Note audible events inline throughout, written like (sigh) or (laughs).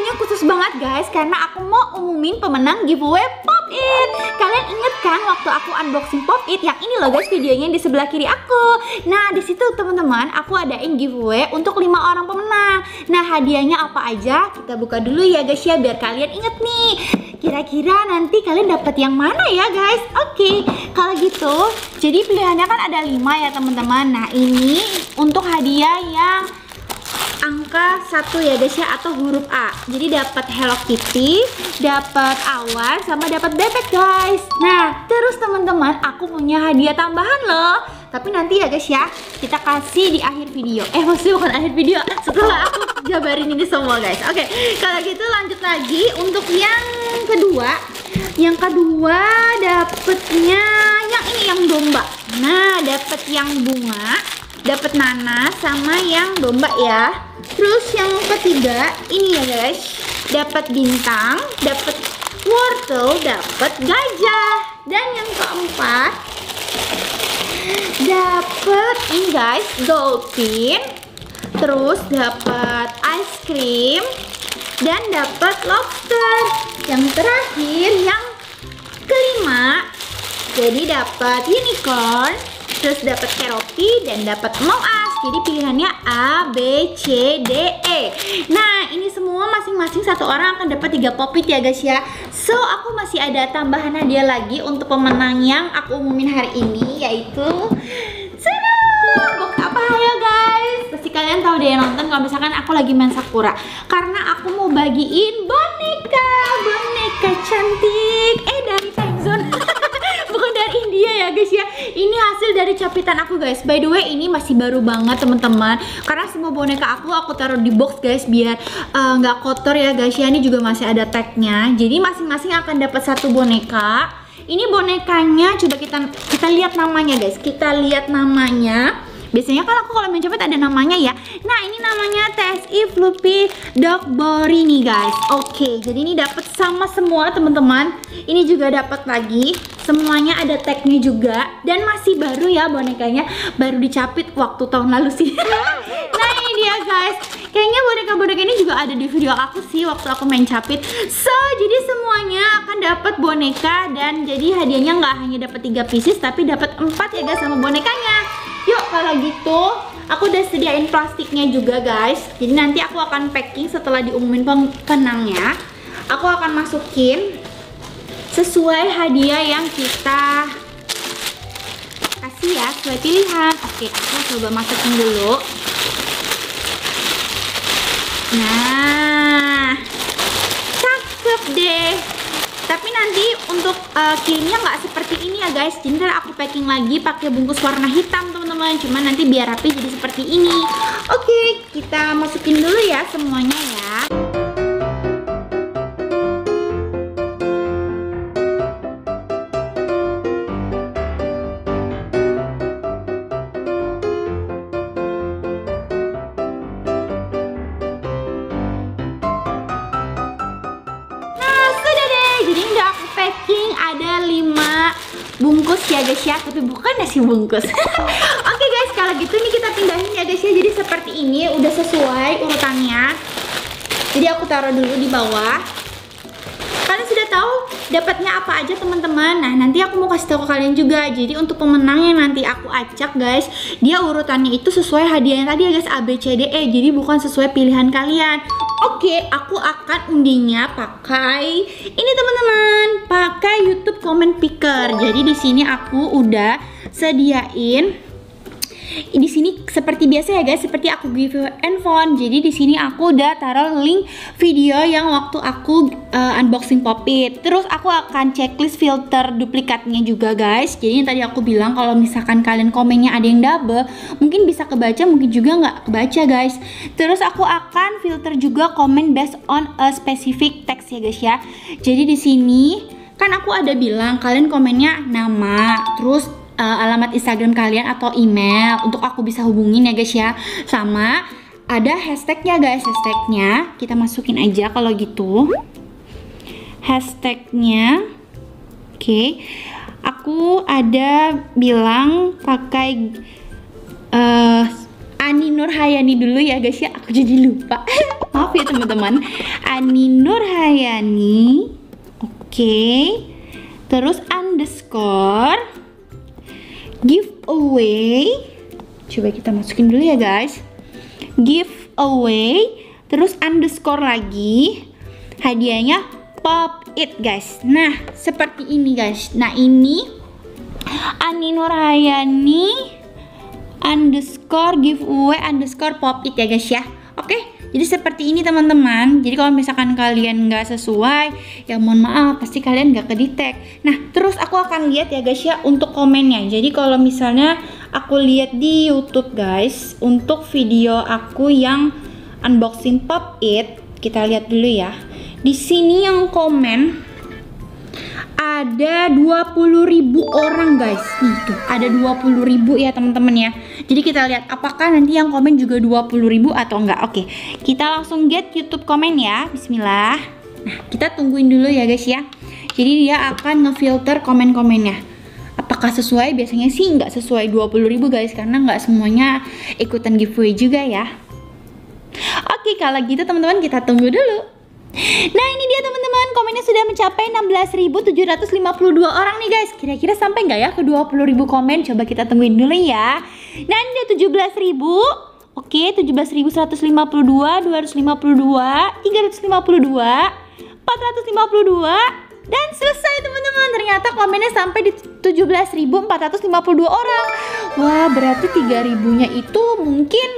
videonya khusus banget guys Karena aku mau umumin pemenang giveaway Pop It. Kalian inget kan waktu aku unboxing Pop It? Yang ini loh guys videonya di sebelah kiri aku. Nah di situ teman-teman aku adain giveaway untuk 5 orang pemenang. Nah hadiahnya apa aja? Kita buka dulu ya guys ya Biar kalian inget nih. Kira-kira nanti kalian dapat yang mana ya guys? Oke, kalau gitu jadi pilihannya kan ada 5 ya teman-teman. Nah ini untuk hadiah yang angka satu ya guys ya atau huruf A. Jadi dapat Hello Kitty, dapat awan sama dapat bebek guys. Nah, terus teman-teman, aku punya hadiah tambahan loh. Tapi nanti ya guys ya, kita kasih di akhir video. Eh, maksudnya bukan akhir video, setelah aku jabarin ini semua guys. Oke, kalau gitu lanjut lagi untuk yang kedua. Yang kedua dapetnya yang ini yang domba. Nah, dapet yang bunga dapat nanas sama yang domba ya. Terus yang ketiga ini ya guys. Dapat bintang dapat wortel dapat gajah. Dan yang keempat dapat ini guys dolphin. Terus dapat ice cream. Dan dapat lobster. Yang terakhir yang kelima. Jadi dapat unicorn. Terus dapat keropi dan dapat moas jadi pilihannya A, B, C, D, E. Nah ini semua masing-masing satu orang akan dapat tiga popit ya guys ya. So aku masih ada tambahan hadiah lagi untuk pemenang yang aku umumin hari ini yaitu box apa ya guys? Pasti kalian tahu deh nonton kalau misalkan aku lagi main Sakura. Karena aku mau bagiin boneka. Boneka cantik ya guys ya. Ini hasil dari capitan aku guys. By the way ini masih baru banget teman-teman. Karena semua boneka aku aku taruh di box guys biar nggak uh, kotor ya guys. Ya ini juga masih ada tagnya. Jadi masing-masing akan dapat satu boneka. Ini bonekanya coba kita kita lihat namanya guys. Kita lihat namanya biasanya kan aku kalau main copet ada namanya ya. Nah ini namanya TSI Fluffy Dog Bori nih guys. Oke jadi ini dapat sama semua teman-teman. Ini juga dapat lagi. Semuanya ada tagnya juga. Dan masih baru ya bonekanya. Baru dicapit waktu tahun lalu sih. (laughs) Nah ini dia guys. Kayaknya boneka-boneka ini juga ada di video aku sih waktu aku main capit. So jadi semuanya akan dapat boneka dan jadi hadiahnya nggak hanya dapat tiga pieces tapi dapat empat ya guys sama bonekanya kalau gitu aku udah sediain plastiknya juga guys. Jadi nanti aku akan packing setelah diumumin penangnya aku akan masukin sesuai hadiah yang kita kasih ya sesuai pilihan. Oke aku coba masukin dulu. Nah cakep deh tapi nanti untuk uh, kirimnya nggak seperti ini ya guys. Jadi aku packing lagi pakai bungkus warna hitam teman-teman. Cuman nanti biar rapi jadi seperti ini. Oke kita masukin dulu ya semuanya ya ya tapi bukan nasi bungkus. (laughs) Oke okay guys kalau gitu nih kita pindahin ya guys ya. Jadi seperti ini udah sesuai urutannya. Jadi aku taruh dulu di bawah. Kalian sudah tahu dapatnya apa aja teman-teman? Nah nanti aku mau kasih tahu ke kalian juga. Jadi untuk pemenang yang nanti aku acak guys. Dia urutannya itu sesuai hadiahnya tadi ya guys A B C D E. Jadi bukan sesuai pilihan kalian Oke, aku akan undinya pakai ini teman-teman, pakai YouTube Comment Picker. Jadi di sini aku udah sediain di sini seperti biasa ya guys, seperti aku give handphone. Jadi di sini aku udah taruh link video yang waktu aku uh, unboxing Popit. Terus aku akan checklist filter duplikatnya juga guys. Jadi yang tadi aku bilang kalau misalkan kalian komennya ada yang double, mungkin bisa kebaca, mungkin juga nggak kebaca guys. Terus aku akan filter juga komen based on a specific text ya guys ya. Jadi di sini kan aku ada bilang kalian komennya nama, terus uh, alamat Instagram kalian atau email untuk aku bisa hubungin ya guys ya sama ada hashtagnya guys hashtagnya kita masukin aja kalau gitu hashtagnya oke okay. aku ada bilang pakai uh, Ani Nurhayani dulu ya guys ya. Aku jadi lupa. (laughs) Maaf ya teman-teman. Ani Nurhayani. Oke. Terus underscore giveaway. Coba kita masukin dulu ya guys. Giveaway. Terus underscore lagi. Hadiahnya pop it guys. Nah, seperti ini guys. Nah, ini Ani Nurhayani underscore giveaway underscore pop it ya guys ya oke jadi seperti ini teman-teman. Jadi kalau misalkan kalian nggak sesuai ya mohon maaf pasti kalian nggak kedetek nah terus aku akan lihat ya guys ya untuk komennya. Jadi kalau misalnya aku lihat di YouTube guys untuk video aku yang unboxing pop it kita lihat dulu ya. Di sini yang komen ada 20.000 orang guys. Nih tuh ada 20.000 ya teman-teman ya. Jadi kita lihat apakah nanti yang komen juga 20.000 atau enggak? Oke kita langsung get YouTube komen ya. Bismillah. Nah kita tungguin dulu ya guys ya. Jadi dia akan ngefilter komen-komennya. Apakah sesuai? Biasanya sih nggak sesuai 20.000 guys karena nggak semuanya ikutan giveaway juga ya. Oke kalau gitu teman-teman kita tunggu dulu. Nah ini dia teman-teman komennya sudah mencapai 16.752 orang nih guys. Kira-kira sampai nggak ya ke 20.000 komen? Coba kita tungguin dulu ya. Nah ini udah 17.000 Oke 17.152 252 352 452 dan selesai teman-teman. Ternyata komennya sampai di 17.452 orang. Wah berarti 3.000 nya itu mungkin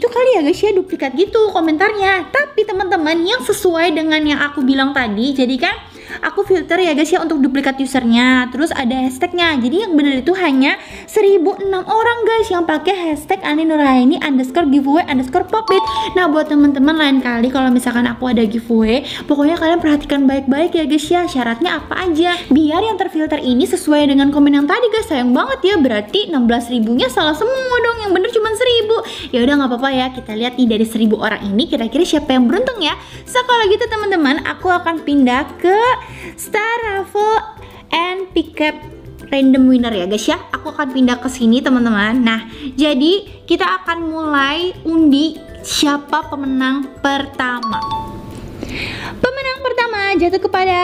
itu kali ya guys ya duplikat gitu komentarnya. Tapi teman-teman yang sesuai dengan yang aku bilang tadi jadi kan aku filter ya guys ya untuk duplikat usernya. Terus ada hashtagnya. Jadi yang benar itu hanya 1006 orang guys yang pakai hashtag Ani Nuraini underscore giveaway underscore popit. Nah buat teman-teman lain kali kalau misalkan aku ada giveaway pokoknya kalian perhatikan baik-baik ya guys ya. Syaratnya apa aja? Biar yang terfilter ini sesuai dengan komen yang tadi guys. Sayang banget ya berarti 16 ribunya salah semua dong. Yang bener cuma 1000 ya udah nggak apa-apa ya. Kita lihat nih dari 1000 orang ini kira-kira siapa yang beruntung ya. So kalau gitu teman-teman aku akan pindah ke Star Raffle and Pickup. Random winner ya guys ya. Aku akan pindah ke sini teman-teman. Nah jadi kita akan mulai undi siapa pemenang pertama. Pemenang pertama jatuh kepada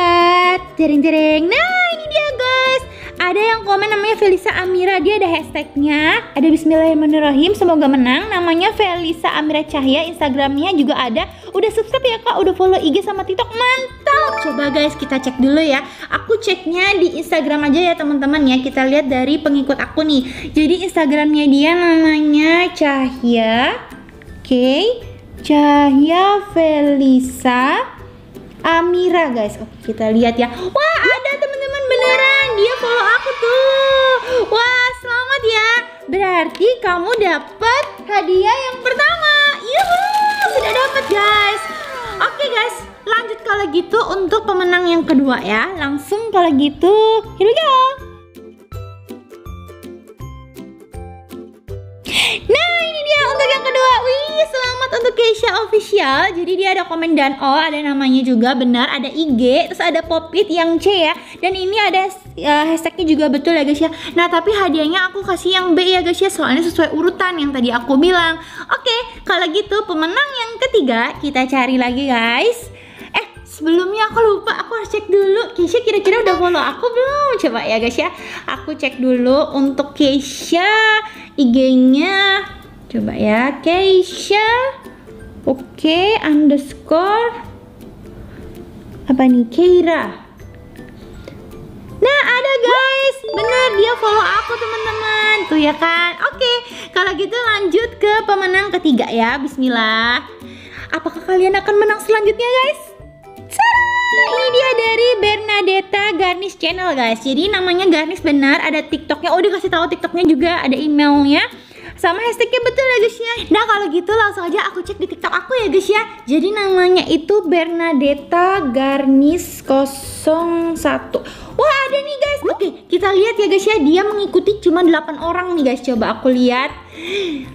jering-jering nah ini dia guys. Ada yang komen namanya Felisa Amira. Dia ada hashtagnya. Ada Bismillahirrahmanirrahim. Semoga menang. Namanya Felisa Amira Cahya Instagramnya juga ada. Udah subscribe ya kak? Udah follow IG sama TikTok? Mantap coba guys kita cek dulu ya. Aku ceknya di Instagram aja ya teman-teman ya. Kita lihat dari pengikut aku nih. Jadi Instagramnya dia namanya Cahya. Oke. Okay. Cahya Felisa Amira guys. Oke kita lihat ya. Wah ada teman-teman beneran. Dia follow aku tuh. Wah selamat ya. Berarti kamu dapat hadiah yang pertama. Yuhu sudah dapat guys. Oke guys lanjut kalau gitu untuk pemenang yang kedua ya. Langsung kalau gitu here we go. Nah ini dia untuk yang kedua. Wih selamat untuk Keisha Official. Jadi dia ada komen dan O Ada namanya juga. Benar Ada IG Terus ada Popit yang C ya. Dan ini ada uh, hashtagnya juga betul ya guys ya. Nah tapi hadiahnya aku kasih yang B ya guys ya. Soalnya sesuai urutan yang tadi aku bilang. Oke kalau gitu pemenang yang ketiga Kita cari lagi guys sebelumnya aku lupa aku harus cek dulu. Keisha kira-kira udah follow aku belum? Coba ya guys ya. Aku cek dulu untuk Keisha IG-nya coba ya Keisha. Oke okay, underscore. Apa nih? Keira. Nah ada guys. Bener dia follow aku teman-teman. Tuh ya kan? Oke kalau gitu lanjut ke pemenang ketiga ya. Bismillah. Apakah kalian akan menang selanjutnya guys ini dia dari Bernadetta Garnish Channel guys. Jadi namanya Garnish benar Ada tiktoknya. Oh dikasih tahu tiktoknya juga Ada emailnya. Sama hashtagnya betul ya guys ya? Nah kalau gitu langsung aja aku cek di tiktok aku ya guys ya. Jadi namanya itu Bernadetta Garnish 01 Wah ada nih guys. Oke kita lihat ya guys ya. Dia mengikuti cuma 8 orang nih guys. Coba aku lihat.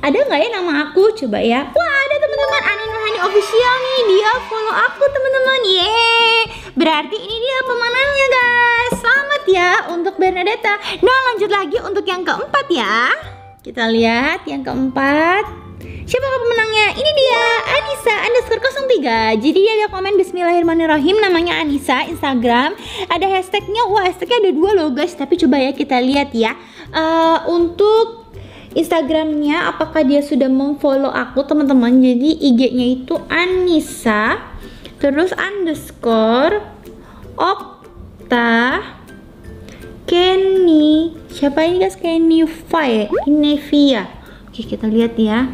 Ada nggak ya nama aku? Coba ya. Wah ada teman-teman. Ani Nurhani official nih. Dia follow aku teman-teman. Yeay Berarti ini dia pemenangnya guys. Selamat ya untuk Bernadetta. Nah lanjut lagi untuk yang keempat ya. Kita lihat yang keempat. Siapakah pemenangnya? Ini dia Anissa underscore 03 Jadi dia ada komen Bismillahirrahmanirrahim. Namanya Anissa Instagram. Ada hashtagnya. Wah hashtagnya ada dua loh guys. Tapi coba ya kita lihat ya. Uh, Untuk Instagramnya apakah dia sudah memfollow aku teman-teman? Jadi IG-nya itu Anissa terus underscore Okta Kenny. Siapa ini guys? Kenny Fai. Nevia oke kita lihat ya.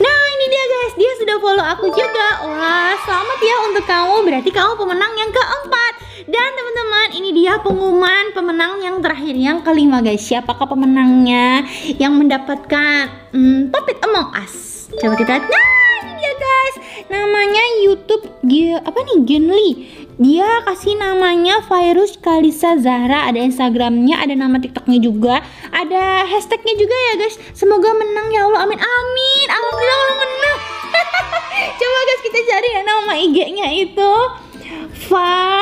Nah ini dia guys. Dia sudah follow aku juga. Wah selamat ya untuk kamu. Berarti kamu pemenang yang keempat. Dan teman-teman, ini dia pengumuman pemenang yang terakhir yang kelima guys. Siapakah pemenangnya yang mendapatkan hmm, Puppet Among Us? Coba kita lihat. Nah, ini guys. Namanya YouTube dia apa nih? Genly. Dia kasih namanya Virus Kalisa Zahra. Ada Instagramnya, ada nama TikToknya juga, ada hashtagnya juga ya guys. Semoga menang ya Allah. Amin amin. Alhamdulillah menang. (laughs) Coba guys kita cari ya nama IG-nya itu. Fa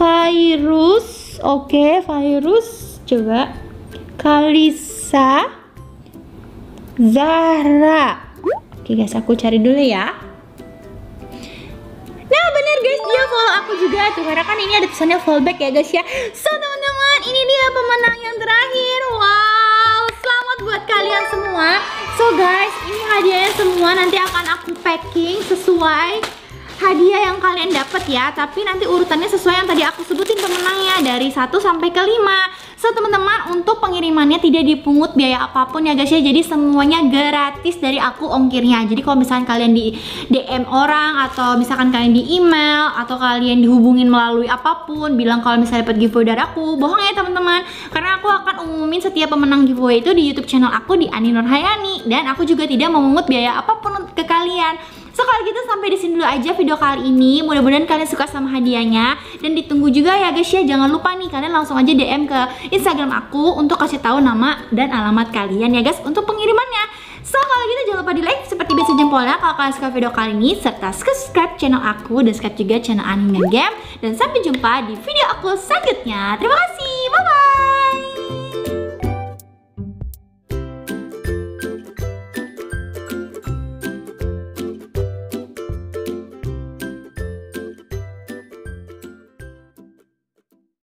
virus oke okay, virus coba Kalisa Zahra oke guys aku cari dulu ya. Nah bener guys. Dia follow aku juga tuh karena kan ini ada tulisannya fallback ya guys ya. So teman-teman ini dia pemenang yang terakhir. Wow selamat buat kalian semua. So guys ini hadiahnya semua. Nanti akan aku packing sesuai hadiah yang kalian dapat ya. Tapi nanti urutannya sesuai yang tadi aku sebutin pemenangnya dari 1 sampai ke 5 so teman-teman untuk pengirimannya tidak dipungut biaya apa pun ya guys ya. Jadi semuanya gratis dari aku ongkirnya. Jadi kalau misalkan kalian di DM orang atau misalkan kalian di email atau kalian dihubungin melalui apa pun bilang kalau misalnya dapat giveaway dari aku bohong ya teman-teman. Karena aku akan umumin setiap pemenang giveaway itu di YouTube channel aku di Ani Nurhayani. Dan aku juga tidak memungut biaya apa pun ke kalian So kalau gitu sampai di sini dulu aja video kali ini. Mudah-mudahan kalian suka sama hadiahnya dan ditunggu juga ya guys ya. Jangan lupa nih kalian langsung aja DM ke Instagram aku untuk kasih tahu nama dan alamat kalian ya guys untuk pengirimannya. So kalau gitu jangan lupa di like seperti biasa jempolnya kalau kalian suka video kali ini serta subscribe channel aku dan subscribe juga channel anime game dan sampai jumpa di video aku selanjutnya. Terima kasih.